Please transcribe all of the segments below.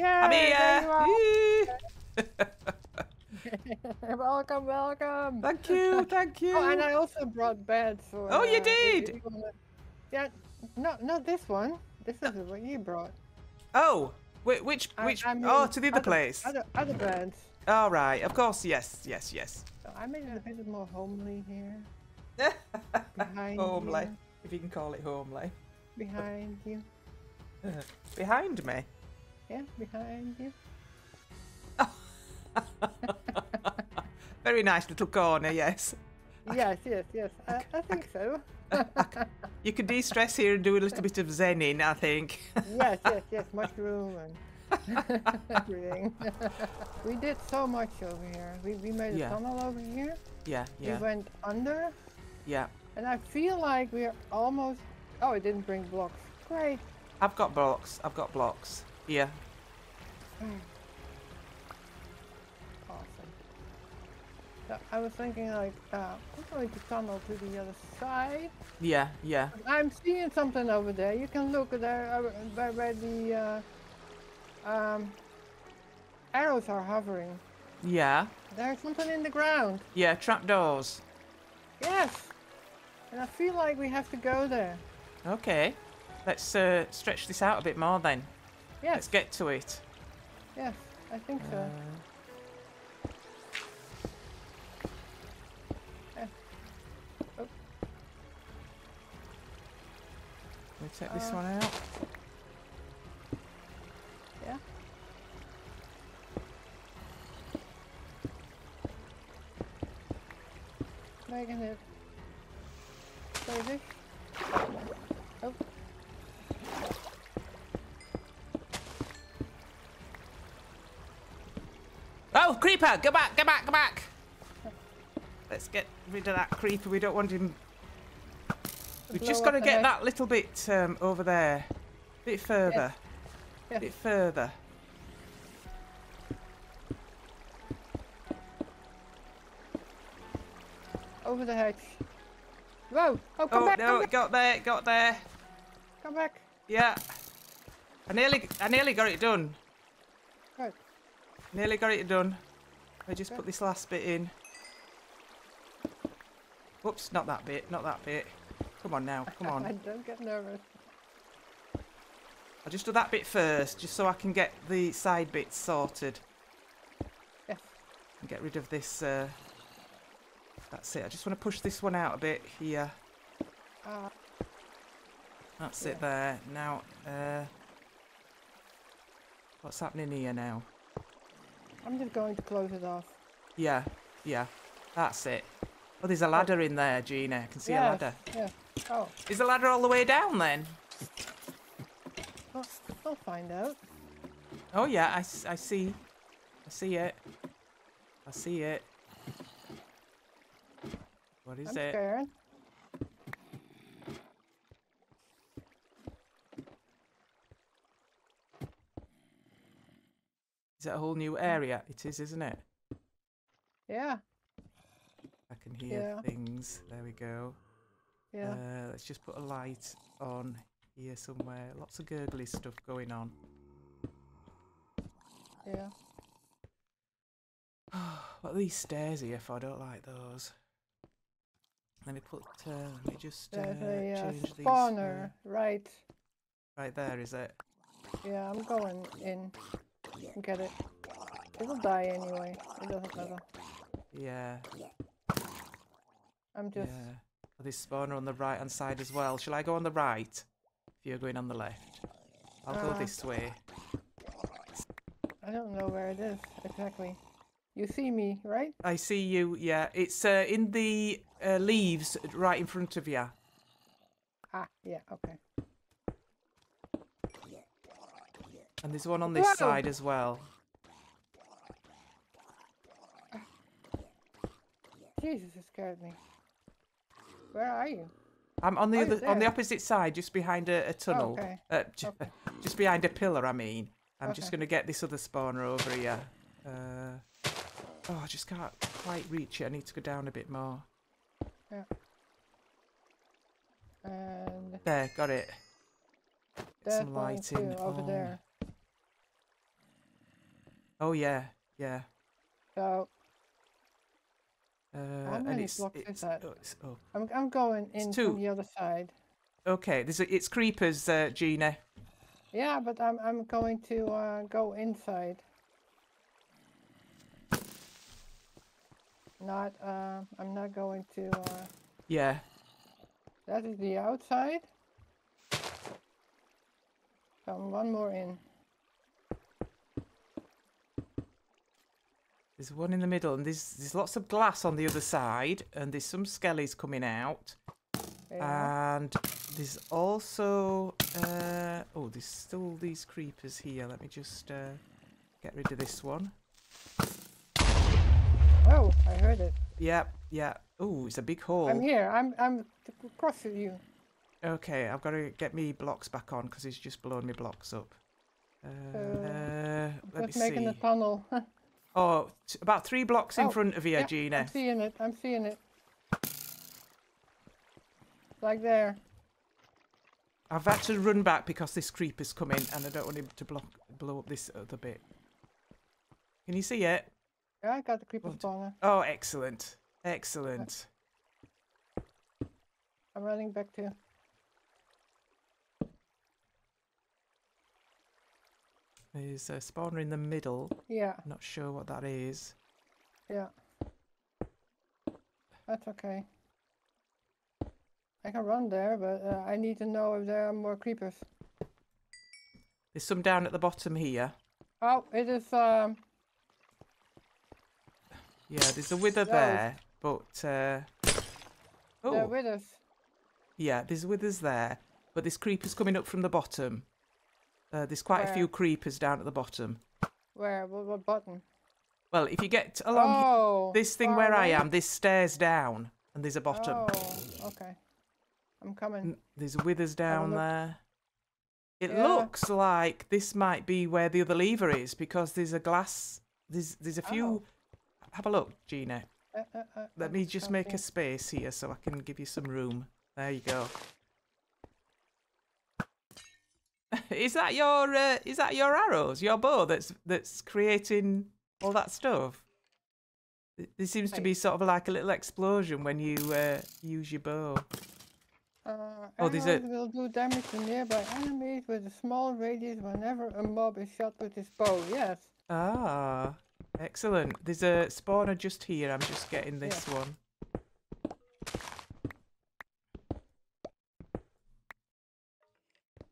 Yeah, I'm here. welcome, welcome. thank you, thank you. Oh, and I also brought beds. For, Oh, you uh, if did? wanna- Yeah, not not this one. This is what you brought. Oh, whi- which I- which? I mean, oh, to the other other- place. Other, other beds. All right, of course, yes, yes, yes. So I made it a bit more homely here. Behind homely, you. if you can call it homely. Behind you. Behind me. Yeah, behind you. Very nice little corner, yes. Yes, yes, yes. I, I think so. You can de-stress here and do a little bit of zenning, I think. yes, yes, yes. Mushroom and everything. we did so much over here. We, we made a Yeah. tunnel over here. yeah, yeah, We went under. yeah. And I feel like we're almost. Oh, it didn't bring blocks. Great. I've got blocks. I've got blocks. Here. Awesome. So I was thinking like, uh, I'm going to tunnel to the other side. Yeah, yeah. I'm seeing something over there. You can look there uh, where, where the uh, um, arrows are hovering. Yeah. There's something in the ground. Yeah, trapdoors. Yes. And I feel like we have to go there. Okay. Let's uh, stretch this out a bit more then. Yes. Let's get to it. Yes, I think so. Uh, Oh. Let me take this Uh, one out. Yeah. Making creeper! Go back! Go back! Go back! Let's get rid of that creeper. We don't want him. We've just got to get that little bit um, over there. A bit further. A bit further. Over the hedge. Whoa! Oh, come oh back! no! Come back! Got there! Got there! Come back! Yeah. I nearly, I nearly got it done. Good. Nearly got it done. I just put this last bit in. Oops, not that bit, not that bit. Come on now, come I on. don't get nervous. I'll just do that bit first, just so I can get the side bits sorted. Yes. And get rid of this, uh... That's it, I just want to push this one out a bit here. Uh, That's Yeah. it there. Now, uh... What's happening here now? I'm just going to close it off. Yeah, yeah, that's it. Oh, there's a ladder in there, Gina. I can see a ladder. Yeah. Oh, Is the ladder all the way down then? well, we'll find out. Oh yeah, I, I see. I see it. I see it. What is I'm it? scared. Is it a whole new area? It is, isn't it? Yeah. I can hear Yeah. things. There we go. Yeah. Uh, let's just put a light on here somewhere. Lots of gurgly stuff going on. yeah. what are these stairs here for? I don't like those. Let me put. Uh, let me just uh, a uh, change these. spawner. uh, Right. right there, is it? Yeah, I'm going in. Get it. It'll die anyway. It doesn't matter. Yeah. I'm just. Yeah. Oh, there's spawner on the right hand side as well. Shall I go on the right? If you're going on the left. I'll go Uh, this way. I don't know where it is exactly. You see me, right? I see you. Yeah, it's uh, in the uh, leaves right in front of you. Ah, yeah. Okay. And there's one on this Whoa. side as well. Jesus, it scared me. Where are you? I'm on the Oh, other, on the opposite side, just behind a, a tunnel. okay. Uh, Okay. Just behind a pillar, I mean. I'm just going to get this other spawner over here. Uh, oh, I just can't quite reach it. I need to go down a bit more. And There, got it. Get some one light in. over Oh, there. Oh yeah, yeah. So Uh, many and it's, blocks is that? oh, it's- oh. I'm I'm going in from the other side. Okay, there's a, it's creepers, uh, Gina. Yeah, but I'm I'm going to uh, go inside. Not uh, I'm not going to. Uh, Yeah. that is the outside. So one more in. There's one in the middle, and there's there's lots of glass on the other side, and there's some skellies coming out, Yeah. and there's also uh, oh, there's still these creepers here. Let me just uh, get rid of this one. oh, I heard it. Yep, yeah. Oh, it's a big hole. I'm here. I'm I'm across from you. Okay, I've got to get me blocks back on because he's just blown me blocks up. Uh, Uh, let me Just making see. a tunnel. Oh, about three blocks in Oh, front of you, yeah, Gina. I'm seeing it. I'm seeing it. Like there. I've had to run back because this creeper's coming and I don't want him to block blow up this other bit. Can you see it? Yeah, I got the creeper spawner. Oh, excellent. Excellent. I'm running back to. There's a spawner in the middle. Yeah, I'm not sure what that is. yeah. That's okay. I can run there, but uh, I need to know if there are more creepers. There's some down at the bottom here. Oh, it is. Um. Yeah, there's a wither Those. there, but uh Oh, with us. yeah, there's withers there, but this creepers coming up from the bottom. Uh, there's quite a few creepers down at the bottom. Where? What, what button? Well, if you get along oh, this thing where I am, this stairs down, and there's a bottom. Oh, okay. I'm coming. There's withers down there. It Yeah. looks like this might be where the other lever is because there's a glass. There's there's a few. Oh. Have a look, Gina. Uh, uh, uh, Let me just make a space here so I can give you some room. There you go. Is that your uh, is that your arrows, your bow that's that's creating all that stuff? Th- There seems to be sort of like a little explosion when you uh, use your bow. Uh, Oh, there's a- will do damage to nearby enemies with a small radius whenever a mob is shot with his bow. Yes. Ah, excellent. There's a spawner just here. I'm just getting this one.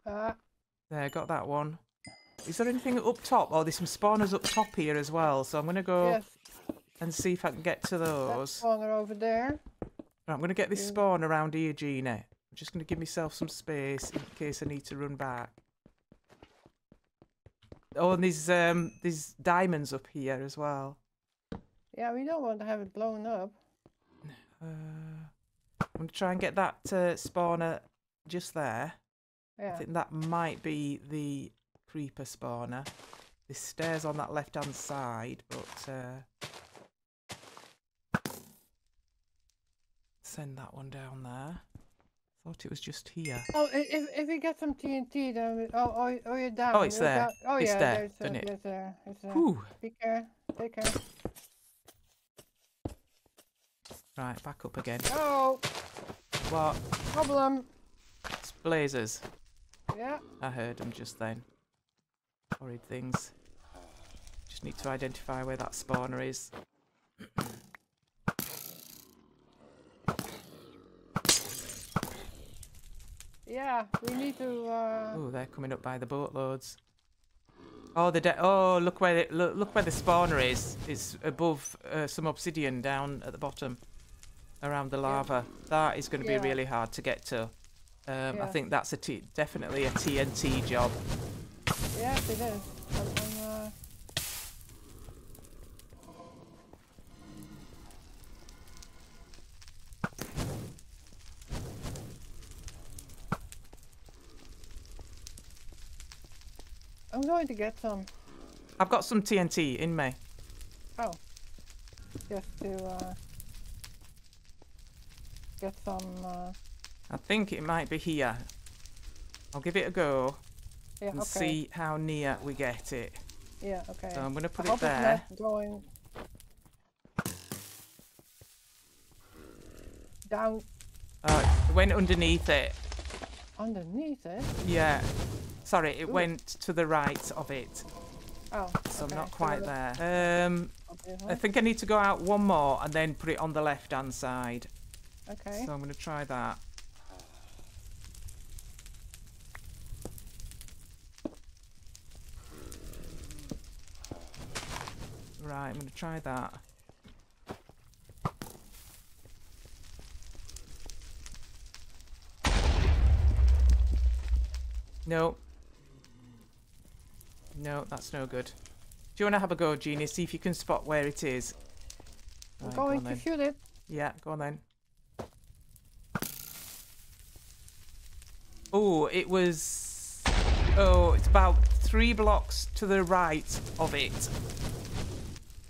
Uh, There, got that one. Is there anything up top? Oh, there's some spawners up top here as well. So I'm going to go yes. and see if I can get to That those. spawner over there. Right, I'm going to get this spawn around here, Gina. I'm just going to give myself some space in case I need to run back. Oh, and there's um there's diamonds up here as well. Yeah, we don't want to have it blown up. Uh, I'm going to try and get that uh, spawner just there. I think that might be the creeper spawner. There's stairs on that left hand side, but uh, send that one down there. Thought it was just here. Oh, if if we get some TNT, then oh oh oh you're down. Oh, it's you're there. down- Oh It's yeah, there, there's, uh, isn't it? there's there. It's there. Whew. Be care. Take care. Right, back up again. Oh, What? problem. It's blazers. Yeah. I heard them just then. Horrid things. Just need to identify where that spawner is. Yeah, we need to. Uh, Oh, they're coming up by the boatloads. Oh, the de- oh, look where it, look, look where the spawner is. It's above uh, some obsidian down at the bottom, around the lava. That is going to Yeah. be really hard to get to. Um, I think that's a t- definitely a TNT job. yes, it is. Uh, I'm going to get some. I've got some TNT in me. Oh, just to uh, get some. Uh, I think it might be here. I'll give it a go yeah, and okay. see how near we get it. Yeah, okay. So I'm going to put I it there. going down Oh, it went underneath it. underneath it. Yeah. Sorry, it Ooh. went to the right of it. Oh, So okay, I'm not quite that's there. Um, I think I need to go out one more and then put it on the left hand side. Okay. So I'm going to try that. Right, I'm going to try that. No. No, that's no good. Do you want to have a go, Genie? See if you can spot where it is. I'm Right, go going on to shoot it. Yeah, go on then. Oh, it was. Oh, it's about three blocks to the right of it.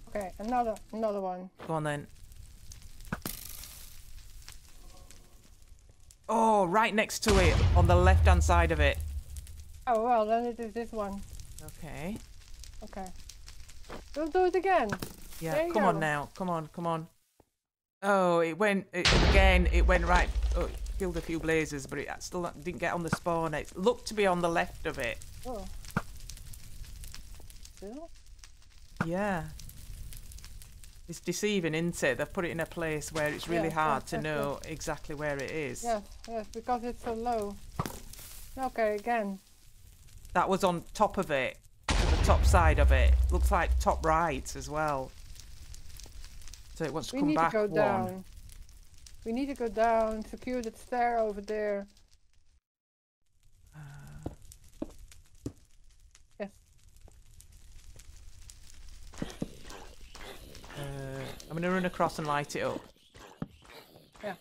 Okay, another another one. Go on then. Oh, right next to it, on the left hand side of it. Oh well, then it is this one. Okay. Okay. We'll do it again. Yeah, come on now. Come on, come on. Oh, it went it, again. It went right. Oh, it killed a few blazers, but it still didn't get on the spawn. It looked to be on the left of it. Oh. Still? Yeah. It's deceiving, isn't it? They've put it in a place where it's really Yes, hard yes, to yes, know exactly where it is. Yes, yes, because it's so low. Okay, again. That was on top of it, to the top side of it. Looks like top right as well. So it wants to We come need back to go one. down. We need to go down, secure that stair over there. Yes. Uh, I'm going to run across and light it up. Yeah.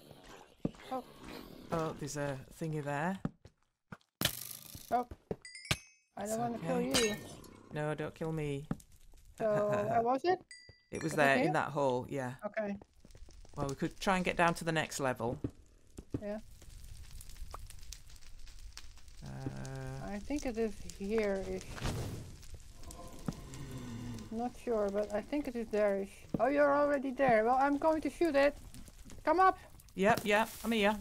Oh. Oh, there's a thingy there. Oh. I don't want to kill you. No, don't kill me. So, where was it? It was Was there here? in that hole, yeah. Okay. Well, we could try and get down to the next level. Yeah. Uh, I think it is here-ish. Not sure, but I think it is there-ish. Oh, you're already there. Well, I'm going to shoot it. Come up. yep, yep, I'm here.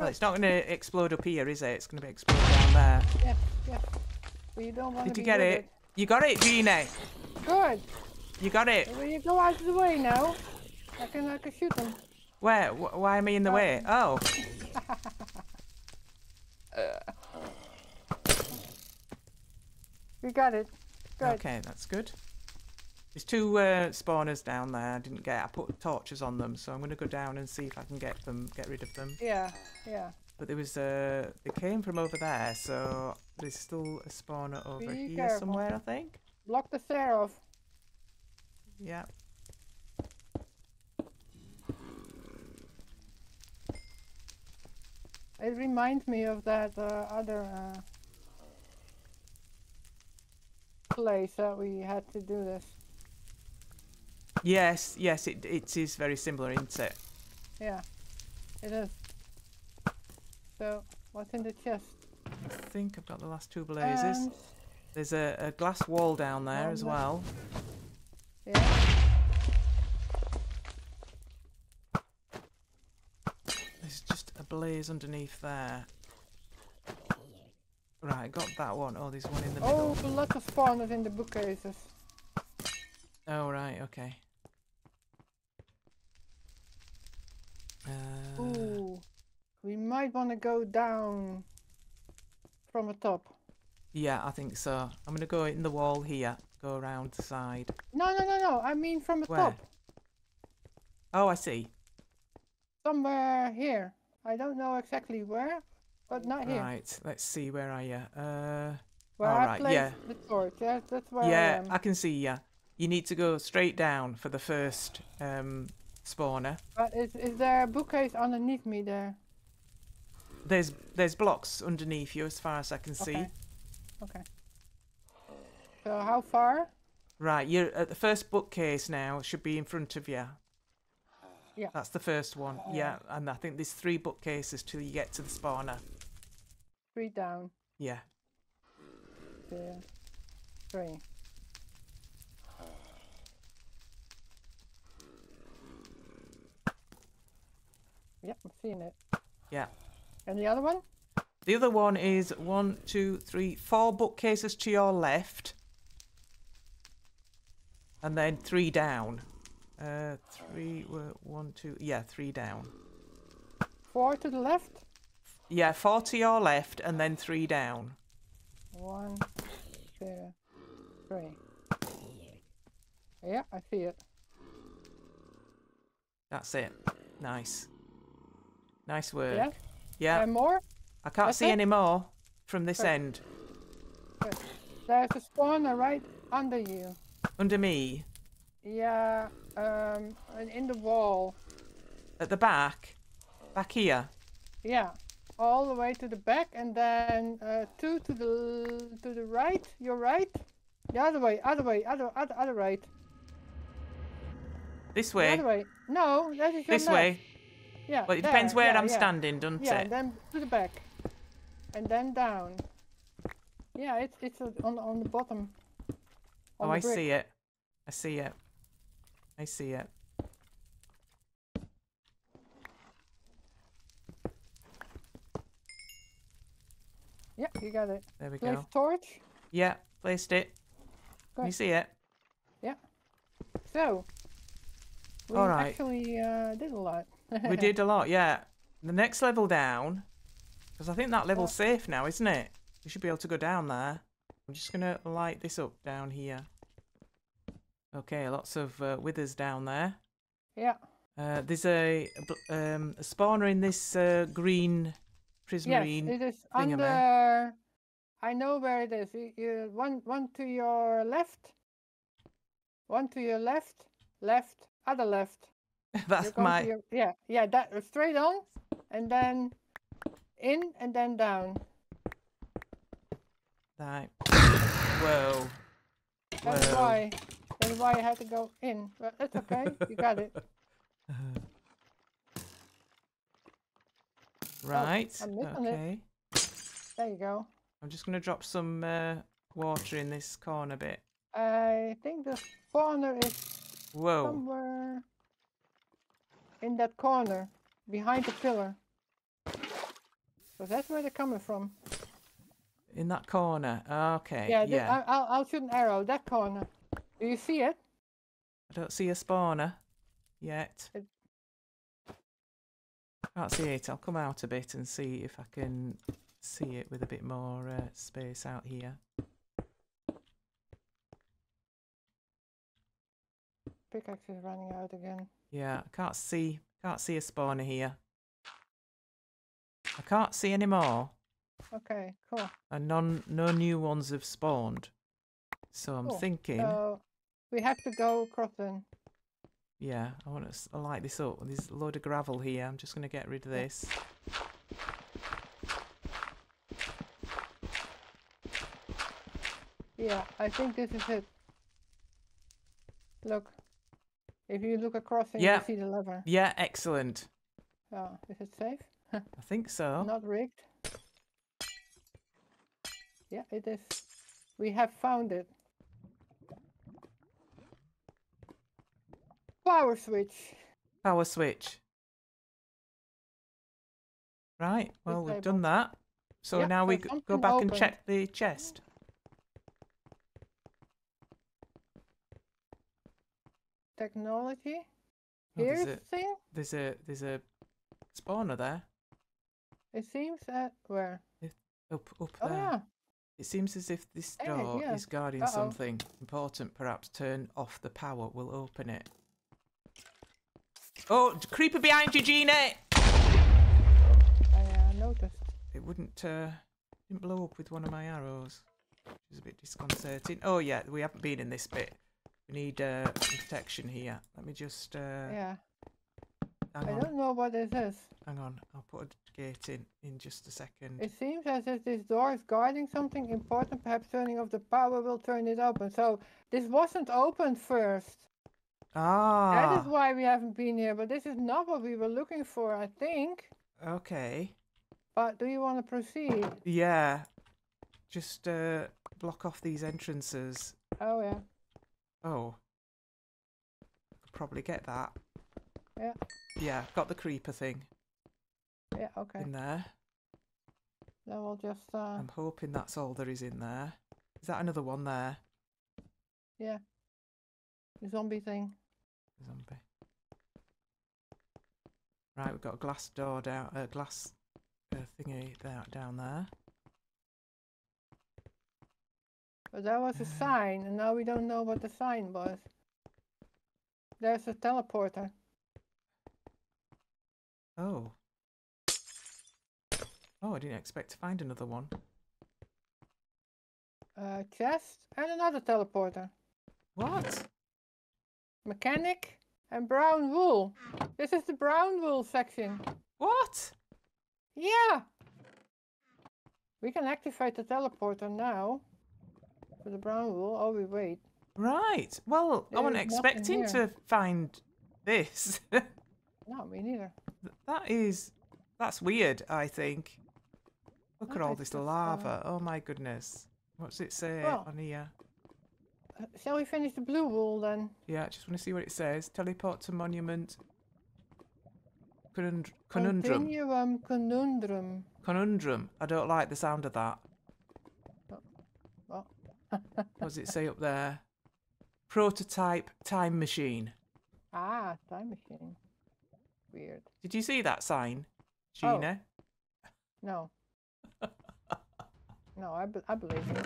Well, it's not going to explode up here, is it? It's going to be exploding down there. Yes, yes. But you don't want to Did you get with it? You got it, Gina. Good. You got it. Will you go out of the way now? I can, I can shoot them. Where? Why am I in the Uh, way? Oh, We got it. Good. okay, that's good. There's two uh, spawners down there. I didn't get. I put torches on them, so I'm going to go down and see if I can get them, get rid of them. Yeah, yeah. But there was uh, they came from over there, so there's still a spawner over Be here careful. somewhere, I think. Block the stair off. Yeah. It reminds me of that uh, other uh, place that we had to do this. Yes, yes, it it is very similar, isn't it? Yeah, it is. So, what's in the chest? I think I've got the last two blazes. And, There's a, a glass wall down there as well. yeah. There's just a blaze underneath there. Right, got that one. Oh, there's one in the Oh, middle. lots of spawners in the bookcases. Oh, right, okay. Uh, Ooh, we might want to go down from the top. yeah, I think so. I'm gonna go in the wall here. Go around the side. No, no, no, no. I mean from the Where? top. Oh, I see. Somewhere here. I don't know exactly where, but not here. Right, let's see. Where are you? Uh, Where I Alright, placed yeah. the torch. Yeah, that's where I yeah, am. I can see you. You need to go straight down for the first um, spawner. But is, is there a bookcase underneath me there? There's there's blocks underneath you as far as I can see. Okay. So how far? Right, you're at the first bookcase now. It should be in front of you. Yeah. That's the first one. Uh-huh. Yeah, and I think there's three bookcases till you get to the spawner. Three down. Yeah. Two, three. Yep, I'm seeing it. Yeah. And the other one? The other one is one, two, three, four bookcases to your left. And then three down. Uh, three, were one, two, yeah, three down. Four to the left. Yeah, four to your left and then three down. One, two, three. Yeah, I see it. That's it. Nice. Nice work. Yeah. Yeah. More? I can't that's see it? any more from this end. There's a spawner right under you. Under me. Yeah, um, and in the wall. At the back. Back here. Yeah, all the way to the back, and then uh, two to the to the right. Your right. The other way. Other way. Other other other right. This The way. other way. No, that is your This left. way. Yeah. Well, it there, depends where yeah, I'm yeah. standing, doesn't Yeah, it? and then to the back, and then down. Yeah, it's it's on on the bottom. Oh, the I see it. I see it. I see it. Yeah, you got it. There we Place go. torch. Yeah, placed it. Can you see it? Yeah. So. We All right. actually uh, did a lot. We did a lot, yeah. The next level down, because I think that level's safe now, isn't it? We should be able to go down there. I'm just going to light this up down here. Okay, lots of uh, withers down there. Yeah. Uh, there's a, a um, a spawner in this uh, green prismarine. Yes, it is under. I know where it is. You, you one one to your left. One to your left, left, other left. That's my. your- yeah, yeah, that straight on, and then in and then down. Right. Whoa. That's Whoa. why. That's why I had to go in. But that's okay. you got it. Right. I'm missing it. okay. There you go. I'm just going to drop some uh, water in this corner bit. I think the spawner is Whoa. somewhere in that corner behind the pillar. So that's where they're coming from. In that corner. Okay. Yeah, Yeah. I'll, I'll shoot an arrow. That corner. Do you see it? I don't see a spawner yet. It- Can't see it. I'll come out a bit and see if I can see it with a bit more uh, space out here. Pickaxe is running out again. Yeah, I can't see. Can't see a spawner here. I can't see any more, Okay, cool. and none, no new ones have spawned. So I'm Cool. thinking, So we have to go across then. yeah, I want to light this up. There's a load of gravel here. I'm just going to get rid of this. Yeah, I think this is it. Look. If you look across and Yeah. you see the lever. Yeah, excellent. Oh, is it safe? I think so. Not rigged. Yeah, it is. We have found it. Power switch. Power switch. Right, well, we've done that. So Yeah, now we go back and check the chest. Technology. Oh, there's Here's a- thing. There's a there's a spawner there. It seems that where? It, Up up Oh there. yeah. It seems as if this Hey, door yeah. is guarding Uh-oh. something important. Perhaps turn off the power. We'll open it. Oh, creeper behind you, Gina! I uh, noticed. It wouldn't uh, didn't blow up with one of my arrows, which is a bit disconcerting. Oh yeah, we haven't been in this bit. We need uh, protection here. Let me just uh, Yeah. I on, don't know what this is. hang on. I'll put a gate in in just a second. It seems as if this door is guarding something important. Perhaps turning off the power will turn it open. So this wasn't opened first. That Ah, is why we haven't been here. But this is not what we were looking for, I think. okay. But do you want to proceed? Yeah, just uh, block off these entrances. Oh yeah. Oh, could probably get that. Yeah. Yeah, got the creeper thing. Yeah, okay. in there. Then we'll just uh I'm hoping that's all there is in there. Is that another one there? yeah. The zombie thing. Zombie. Right, we've got a glass door down, a glass uh, thingy there, down there. But that was a sign, and now we don't know what the sign was. There's a teleporter. Oh. Oh, I didn't expect to find another one. A chest and another teleporter. What? Mechanic and brown wool. This is the brown wool section. What? Yeah! We can activate the teleporter now. For the brown wool. Oh, we wait. Right. Well, I wasn't expecting to find this. No, me neither. that is, that's weird. I think. Look at Oh, all this uh, lava. Oh my goodness. What's it say Well- on here? Uh, shall we finish the blue wool then? Yeah, I just want to see what it says. Teleport to monument. Conund- conundrum. Continuum conundrum. Conundrum. I don't like the sound of that. What does it say up there? Prototype time machine. ah, time machine. Weird. Did you see that sign, Oh. Gina? No. no, I, be- I believe you.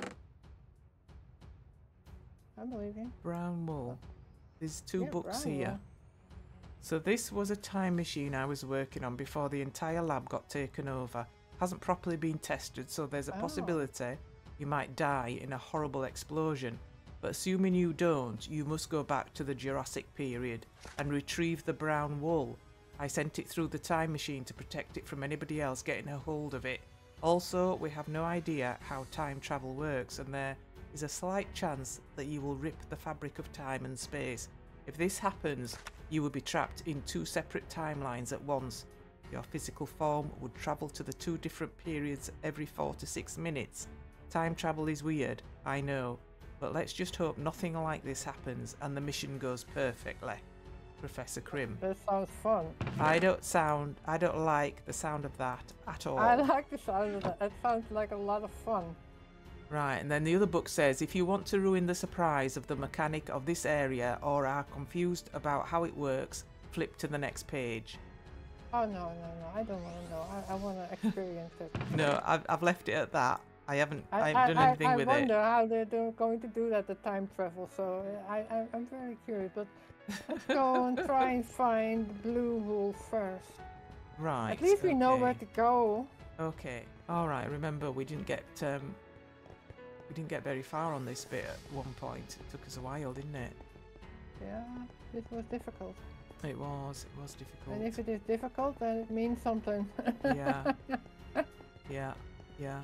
I believe you. Brown wool. There's two Yeah, books here. wool. So this was a time machine I was working on before the entire lab got taken over. Hasn't properly been tested, so there's a Oh. possibility you might die in a horrible explosion. But assuming you don't, you must go back to the Jurassic period and retrieve the brown wool. I sent it through the time machine to protect it from anybody else getting a hold of it. Also, we have no idea how time travel works, and there is a slight chance that you will rip the fabric of time and space. If this happens, you will be trapped in two separate timelines at once. Your physical form would travel to the two different periods every four to six minutes. Time travel is weird, I know, but let's just hope nothing like this happens and the mission goes perfectly. Professor Krim. That sounds fun. I don't sound, I don't like the sound of that at all. I like the sound of that. It sounds like a lot of fun. Right, and then the other book says if you want to ruin the surprise of the mechanic of this area or are confused about how it works, flip to the next page. Oh no, no, no! I don't want to know. I, I want to experience it. No, I've, I've left it at that. I haven't, I, I, I, anything I, with I wonder how they're going to do that, the time travel. So I, I, I'm very curious. But let's go and try and find blue wool first. Right. At least we know where to go. Okay. All right. Remember, we didn't get um, we didn't get very far on this bit at one point. It took us a while, didn't it? Yeah, it was difficult. It was. It was difficult. And if it is difficult, then it means something. Yeah. Yeah. Yeah.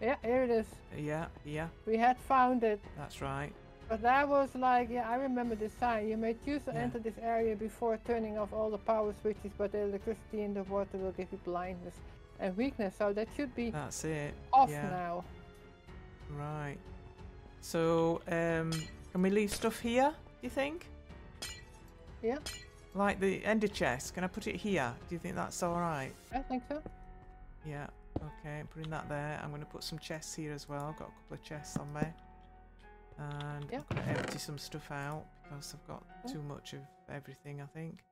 Yeah, here it is. Yeah. Yeah. We had found it. That's right. But that was like, yeah, I remember this sign. You may choose to Yeah. enter this area before turning off all the power switches, but the electricity in the water will give you blindness and weakness. So that should be That's it. off yeah. now. Right. So, um, can we leave stuff here? Do you think? Yeah, Like the ender chest. Can I put it here? Do you think that's all right? I think so. Yeah. Okay. Putting that there. I'm going to put some chests here as well. I've got a couple of chests on there. And Yeah. I'm going to empty some stuff out because I've got too much of everything. I think.